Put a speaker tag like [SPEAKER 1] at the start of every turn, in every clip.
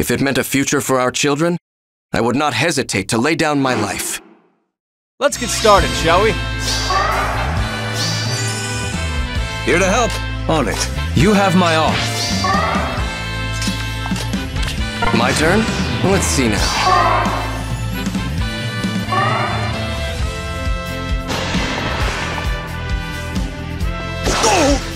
[SPEAKER 1] If it meant a future for our children, I would not hesitate to lay down my life.
[SPEAKER 2] Let's get started, shall we?
[SPEAKER 3] Here to help. On it.
[SPEAKER 4] You have my all.
[SPEAKER 1] My turn? Let's see now. Oh!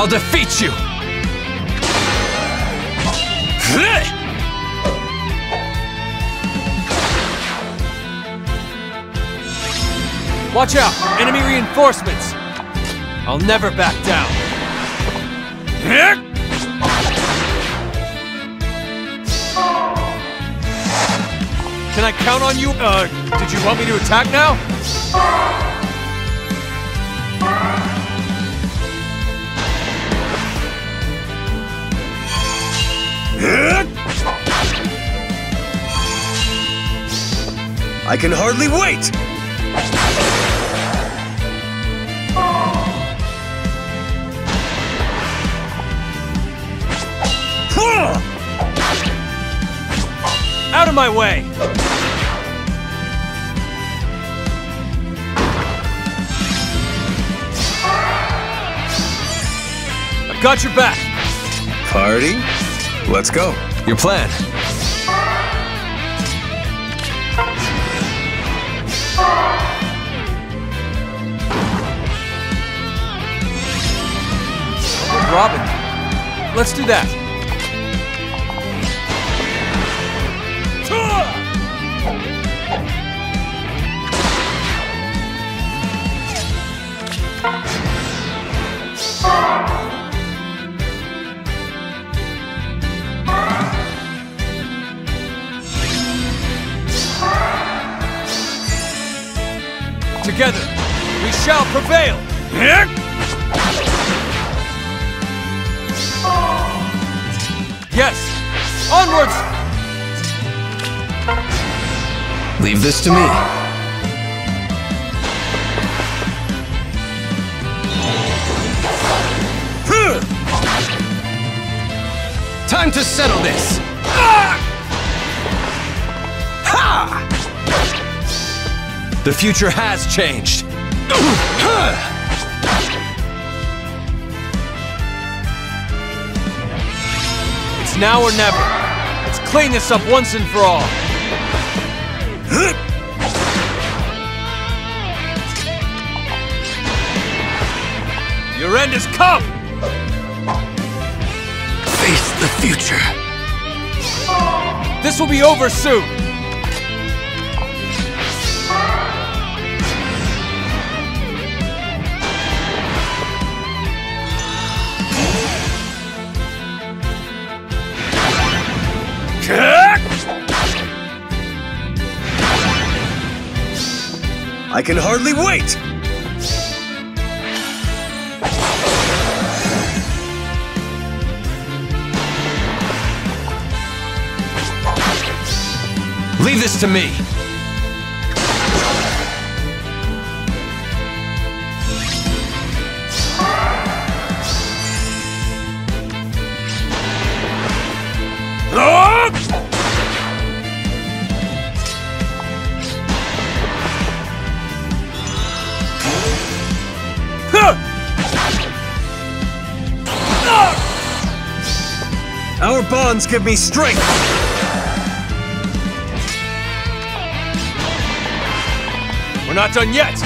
[SPEAKER 4] I'll defeat you!
[SPEAKER 2] Watch out! Enemy reinforcements! I'll never back down. Can I count on you? Uh, did you want me to attack now?
[SPEAKER 3] I can hardly wait!
[SPEAKER 2] Out of my way! I've got your back!
[SPEAKER 3] Party? Let's go.
[SPEAKER 4] Your plan.
[SPEAKER 2] Robin. Let's do that. Together, we shall prevail! Yes! Onwards!
[SPEAKER 1] Leave this to me. Time to settle this! Ah!
[SPEAKER 4] The future has changed.
[SPEAKER 2] It's now or never. Let's clean this up once and for all. Your end has come!
[SPEAKER 1] Face the future.
[SPEAKER 2] This will be over soon!
[SPEAKER 3] I can hardly wait!
[SPEAKER 4] Leave this to me.
[SPEAKER 3] Our bonds give me strength!
[SPEAKER 2] We're not done yet!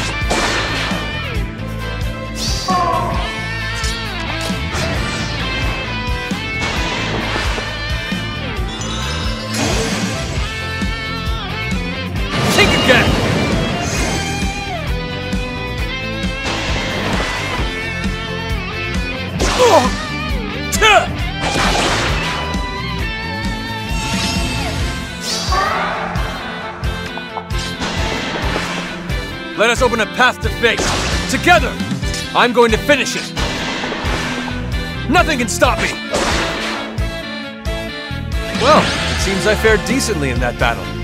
[SPEAKER 2] Think again! Let us open a path to fate. Together, I'm going to finish it. Nothing can stop me. Well, it seems I fared decently in that battle.